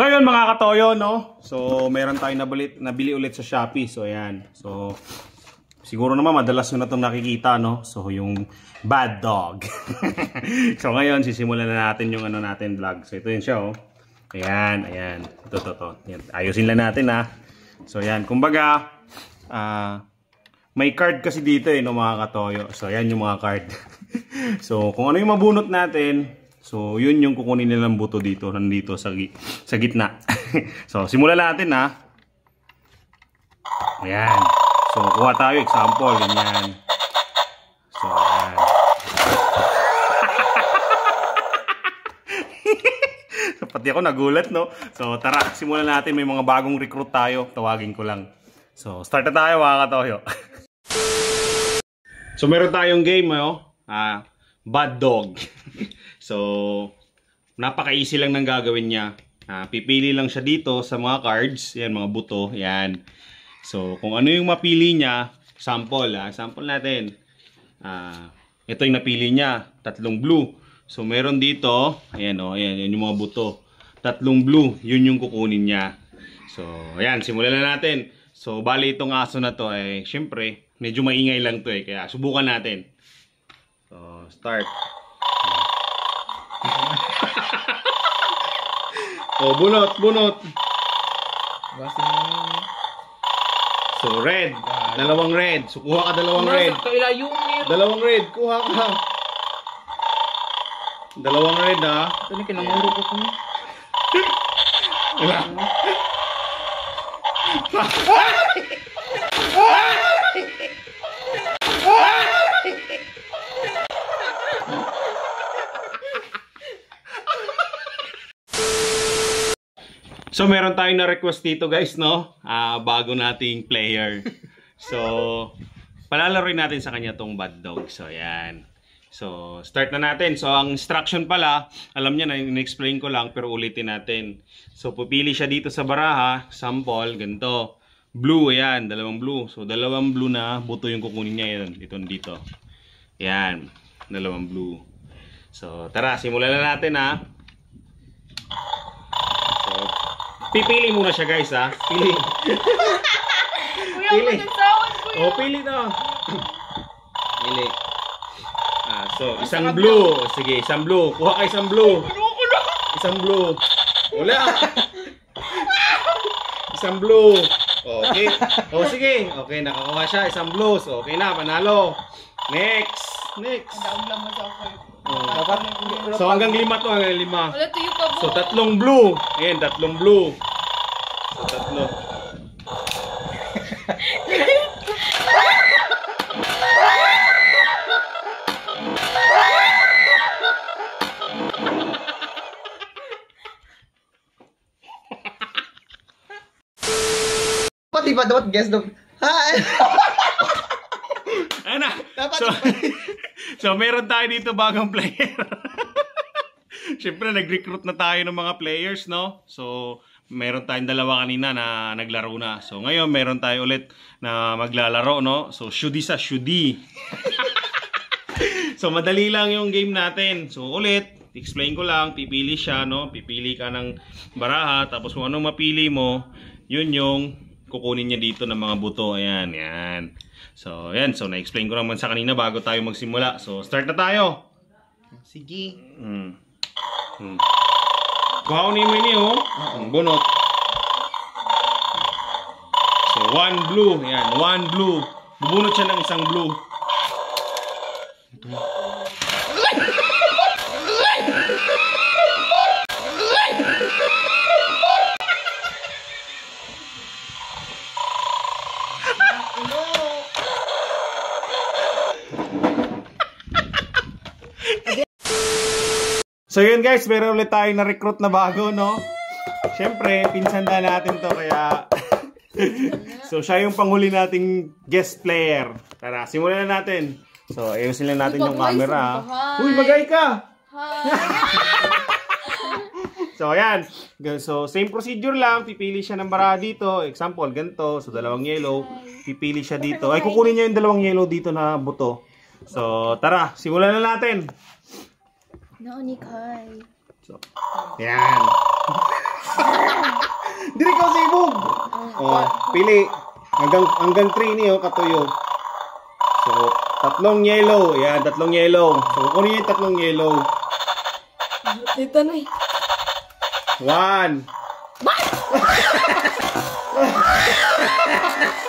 So yun mga katoyo no. So meron tayong nabili, nabili ulit sa Shopee. So ayan. So siguro naman madalas na itong nakikita no. So yung bad dog. so ngayon sisimulan na natin yung ano natin vlog. So ito yun siya oh. Ayan, ayan. Ito, ito, ito. Ayan. Ayusin lang natin ha. So ayan. Kumbaga, ah... may card kasi dito eh no mga katoyo. So ayan yung mga card. so kung ano yung mabunot natin, So, yun yung kukunin nilang buto dito, nandito sa, sa gitna. so, simulan natin ha. Ayan. So, kuha tayo example, ganyan. So, ayan. so, pati ako nagulat, no? So, tara, simulan natin. May mga bagong recruit tayo. Tawagin ko lang. So, start na tayo, mga katoyo. so, meron tayong game, no? Ah, bad dog. So, napaka-easy lang ng gagawin niya. Uh, pipili lang siya dito sa mga cards. Yan, mga buto. Yan. So, kung ano yung mapili niya, sample. Ha? Sample natin. Uh, ito yung napili niya. Tatlong blue. So, meron dito. Ayan, oh, ayan, yan yung mga buto. Tatlong blue. Yun yung kukunin niya. So, ayan, simulan na natin. So, bali itong aso na to, eh, syempre, medyo maingay lang to eh. Kaya, subukan natin. So, start. Oh, bunot, bunot. Basing... So, red. Dalawang red. So, kuha ka dalawang red. Kaila yung Dalawang red. Kuha ka. Dalawang red, ha? Ito ni kinamuro ko ko. Diba? So meron tayong na-request dito guys, no? Uh, bago nating player. So, palalaroin natin sa kanya tong bad dog. So, yan. So, start na natin. So, ang instruction pala, alam niya na, in-explain ko lang, pero ulitin natin. So, pupili siya dito sa baraha, sample, ganito. Blue, ayan, dalawang blue. So, dalawang blue na buto yung kukunin niya yan. Ito dito. Ayan, dalawang blue. So, tara, simulan na natin ha. Pipili muna siya guys ha. Pili. Kuya, Pili. magkasawad kuya. O, pili to. Pili. Ah, so, isang blue. Sige, isang blue. Kuha ka isang blue. Isang blue. Wala. isang blue. Okay. O, sige. Okay, nakakuha siya. Isang blue. So, okay na. Panalo. Next. Next. Daog lang mo sa ako. Oh, dapat. So, hanggang lima to. Hanggang lima. Wala tuyo ka So, tatlong blue. Ayan, tatlong blue. So, tatlo. Pati ba dapat guess the... Hi! Ano na? Dapat So, so, meron tayo dito bagong player. Siyempre, nag-recruit na tayo ng mga players, no? So, meron tayong dalawa kanina na naglaro na. So, ngayon, meron tayo ulit na maglalaro, no? So, shudi sa shudi. so, madali lang yung game natin. So, ulit, explain ko lang, pipili siya, no? Pipili ka ng baraha, tapos kung anong mapili mo, yun yung kukunin niya dito ng mga buto. Ayan, yan. So, ayan. So, na-explain ko naman sa kanina bago tayo magsimula. So, start na tayo. Sige. Hmm. Hmm. Kuhaonin mo ini, oh. Ang bunot. So, one blue. Ayan, one blue. Bubunot siya ng isang blue. So yun guys, meron ulit tayong na-recruit na bago, no? Siyempre, pinsan na natin to, kaya... so siya yung panghuli nating guest player. Tara, simulan na natin. So, ayusin lang natin yung camera. Uy, magay ka! So, ayan. So, same procedure lang. Pipili siya ng bara dito. Example, ganito. So, dalawang yellow. Pipili siya dito. Ay, kukunin niya yung dalawang yellow dito na buto. So, tara. Simulan na natin. Naonik, hi. So, ayan. Dili ko sibog. Oh, pili. Hanggang hanggang 3 niyo katuyo. So, tatlong yellow. Yan, tatlong yellow. So, kunin yung tatlong yellow. Dito na eh. One.